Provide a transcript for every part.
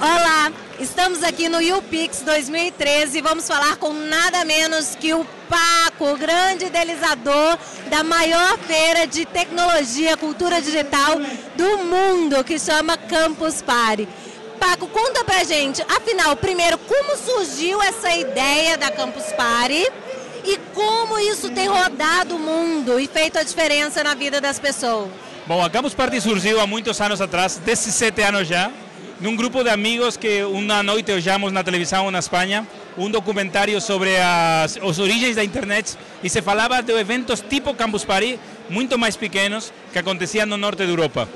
Olá, estamos aqui no UPix 2013 e vamos falar com nada menos que o Paco, o grande idealizador da maior feira de tecnologia, cultura digital do mundo, que chama Campus Party. Paco, conta pra gente, afinal, primeiro, como surgiu essa ideia da Campus Party e como isso tem rodado o mundo e feito a diferença na vida das pessoas? Bom, a Campus Party surgiu há muitos anos atrás, 17 anos já, num grupo de amigos que uma noite olhamos na televisão na Espanha um documentário sobre as, as origens da internet e se falava de eventos tipo Campus Party, muito mais pequenos, que aconteciam no norte da Europa.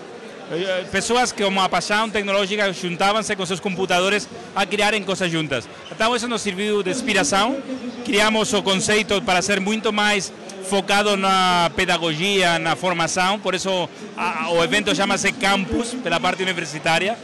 Eh, Pessoas que, como a paixão tecnológica, juntavam-se com seus computadores a criarem coisas juntas. Então, isso nos serviu de inspiração. Criamos o conceito para ser muito mais focado na pedagogia, na formação, por isso a, o evento chama-se Campus, pela parte universitária.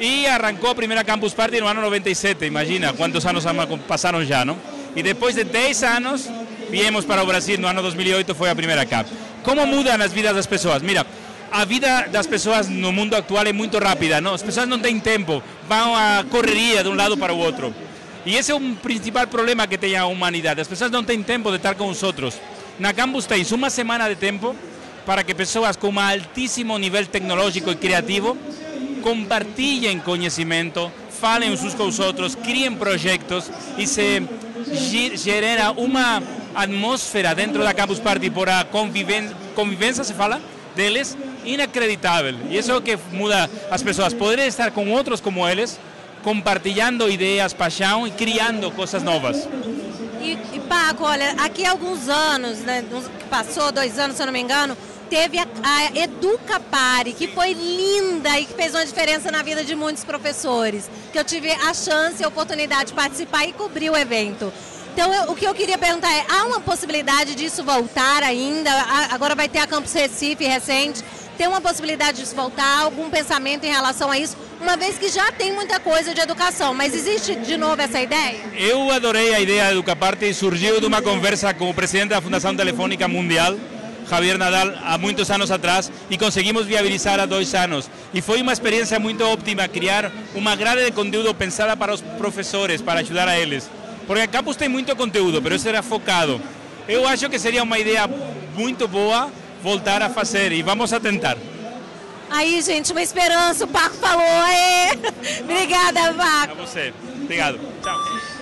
E arrancou a primeira Campus Party no ano 97, imagina quantos anos passaram já, não? E depois de 10 anos, viemos para o Brasil, no ano 2008 foi a primeira Camp. Como mudam as vidas das pessoas? Mira, a vida das pessoas no mundo atual é muito rápida, não? as pessoas não têm tempo, vão a correria de um lado para o outro. E esse é o principal problema que tem a humanidade, as pessoas não têm tempo de estar com os outros. Na Campus tens uma semana de tempo para que pessoas com um altíssimo nível tecnológico e criativo compartilhem conhecimento, falem uns com os outros, criem projetos e se gera uma atmosfera dentro da Campus Party por a convivência, convivência se fala, deles, inacreditável. E isso é o que muda as pessoas, poder estar com outros como eles, compartilhando ideias, paixão e criando coisas novas. E, e Paco, olha, aqui há alguns anos, né, passou dois anos, se eu não me engano, teve a, a Educa Pare, que foi linda e que fez uma diferença na vida de muitos professores, que eu tive a chance e a oportunidade de participar e cobrir o evento. Então, eu, o que eu queria perguntar é, há uma possibilidade disso voltar ainda? Agora vai ter a Campus Recife recente. Tem uma possibilidade disso voltar? Algum pensamento em relação a isso? Uma vez que já tem muita coisa de educação, mas existe de novo essa ideia? Eu adorei a ideia da Educaparte, surgiu de uma conversa com o presidente da Fundação Telefônica Mundial, Javier Nadal há muitos anos atrás e conseguimos viabilizar há dois anos. E foi uma experiência muito óptima criar uma grade de conteúdo pensada para os professores, para ajudar a eles. Porque a campus tem muito conteúdo, mas isso era focado. Eu acho que seria uma ideia muito boa voltar a fazer e vamos a tentar. Aí, gente, uma esperança, o Paco falou. Aê! Obrigada, Paco. A você. Obrigado. Tchau.